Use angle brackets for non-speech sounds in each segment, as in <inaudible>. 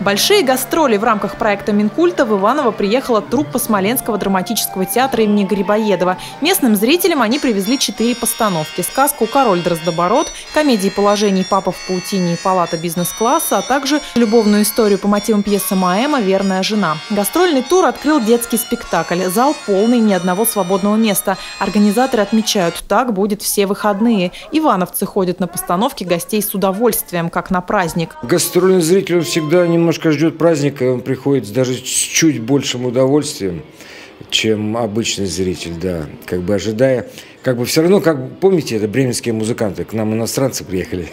Большие гастроли в рамках проекта Минкульта в Иваново приехала труппа Смоленского драматического театра имени Грибоедова. Местным зрителям они привезли четыре постановки. Сказку «Король Дроздоборот», комедии положений «Папа в паутине» и «Палата бизнес-класса», а также любовную историю по мотивам пьесы Маэма «Верная жена». Гастрольный тур открыл детский спектакль. Зал полный, ни одного свободного места. Организаторы отмечают, так будет все выходные. Ивановцы ходят на постановки гостей с удовольствием, как на праздник. Гастрольный зритель всегда немного немножко ждет праздника, и он приходит даже с чуть большим удовольствием, чем обычный зритель, да, как бы ожидая как бы все равно, как помните, это бременские музыканты, к нам иностранцы приехали.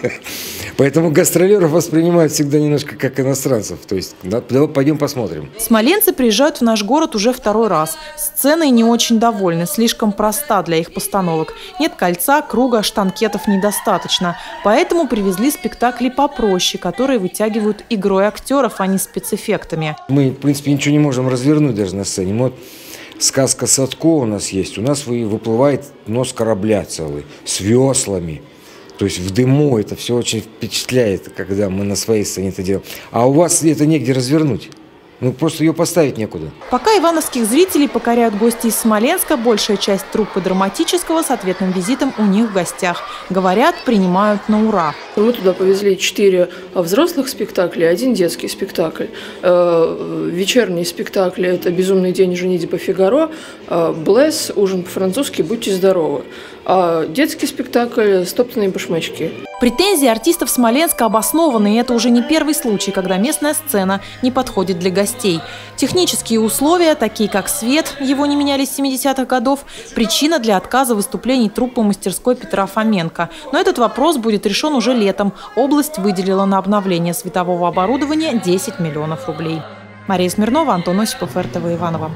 <laughs> Поэтому гастролеров воспринимают всегда немножко как иностранцев. То есть, давай пойдем посмотрим. Смоленцы приезжают в наш город уже второй раз. Сценой не очень довольны, слишком проста для их постановок. Нет кольца, круга, штанкетов недостаточно. Поэтому привезли спектакли попроще, которые вытягивают игрой актеров, а не спецэффектами. Мы, в принципе, ничего не можем развернуть даже на сцене. Вот сказка Садко у нас есть. У нас выплывает нос корабля целый с веслами. То есть в дыму это все очень впечатляет, когда мы на своей сцене это делаем. А у вас это негде развернуть. Ну, просто ее поставить некуда. Пока ивановских зрителей покоряют гости из Смоленска, большая часть труппы драматического с ответным визитом у них в гостях. Говорят, принимают на ура. Мы туда повезли четыре взрослых спектакля, один детский спектакль. Э, вечерние спектакли – это «Безумный день женитьбы по Фигаро», э, «Блесс», «Ужин по-французски», «Будьте здоровы». А детский спектакль «Стоптанные башмачки». Претензии артистов Смоленска обоснованы, и это уже не первый случай, когда местная сцена не подходит для гостей. Технические условия, такие как свет, его не меняли с 70-х годов, причина для отказа выступлений труппы мастерской Петра Фоменко. Но этот вопрос будет решен уже летом. Область выделила на обновление светового оборудования 10 миллионов рублей. Мария Смирнова, Антон Осипов, РТВ Иванова.